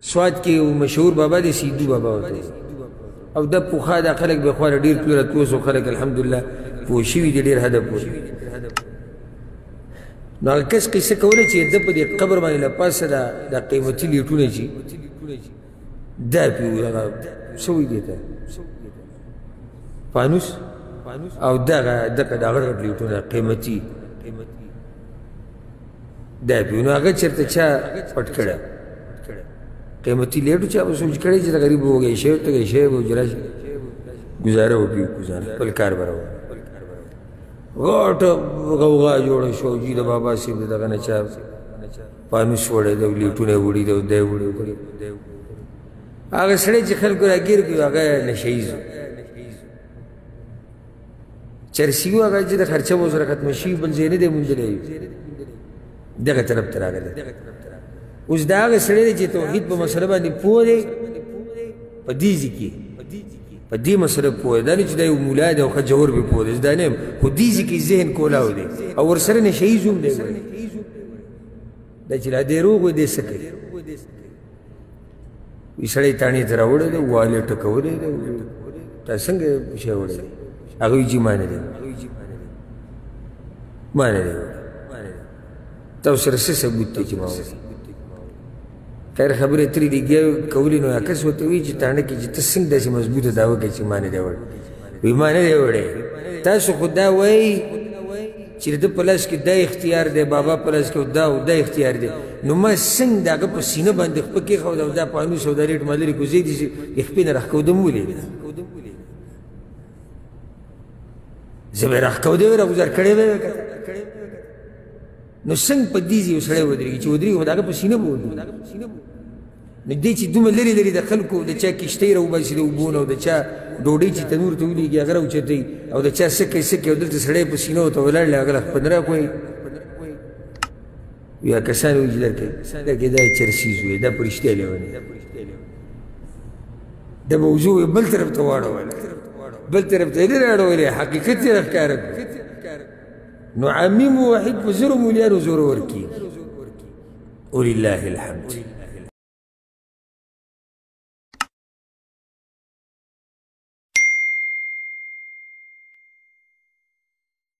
سواد کې یو مشهور بابا دی سیدو بابا ورته او د پوخا د خلک به خوره ډیر پلوره توسو خلک الحمدلله پوه شوي دي ډیر هدف پوه نو هغه کس قصه کوله چې د په دې قبر باندې له پاسه د د قیمتي لیټونه چې دا پیو هغه سوی دی ته فانوس او دغه دغه دغه لیټونه قیمتي دا به نو هغه چرته چا پټ کړه قیمتي لیټو چا وسوج کړي چې غریب وګي شی ته شی وو جراش گزاره وکي گزاره بل کار برو غټ غوغا جوړ شو جی د بابا سیب دغه نه چا پانوس وړې د لیټونه وړي د دی وړي هغه سړی چې خلکو راګیر کوي هغه نشیز چرسیو هغه چې د خرچه مو سره ختم شي بل ځای نه دی موندلی دغه طرف ته راغلی اوس د هغه سړی دی چې توحید په مسله باندې پوه دی په دې ځي کې په دې مسله پوه دی دا نه چې دا یو مولا دی او ښه جوور به پوه دی دا نه یم خو دې ځي کې ذهن کولاو دی او ورسره نشه ییز هم دی دا چې لا دی روغ دی څه کوي وسړی تانی تر وړې دی والي ټکولې دی تا څنګه شي وړې دی هغه یې معنی دی معنی دی تاسو سره څه ثبوت دی چې ما خیر خبره تری دی ګیو کولی نو عکس وته وی چې تانه کې چې ته څنګه داسې مضبوطه داوا کوي چې معنی دی وړې وی معنی دی وړې تاسو خدا وایي چې د په لاس کې دا اختیار دی بابا په لاس کې دا او دا اختیار دی نو ما څنګه د هغه په سینه باندې خپه کېښود او دا پانوس او دا ریټ ما لرې کوزې دي چې د خپې نه راښکودم ولېږه زه به یې راښکودی وې راګوزار کړی به یې نو څنګه په دې ځي یو سړی ودرېږي چې ودرېږي خو د هغه په سینه به ودرېږي نو دې چې دومره لرې لرې د خلکو د چا کشتۍ راوباسي د اوبو نه او د چا ډوډۍ چې تنور ته ولېږي هغه راوچتوي او د چا سکی سکی او دلته سړی په سینو ته ولاړ دی هغه له خپل راکوي یا کسان وایي چې درکې درکې دا چرسیز وي دا په رښتیا لیونی د موضوع بل طرف ته واړوله بل طرف ته یې نه راړولې حقیقت یې راښکاره کړو نو عمیم واحد په زرو مولیانو زور ورکېږي ولله الحمد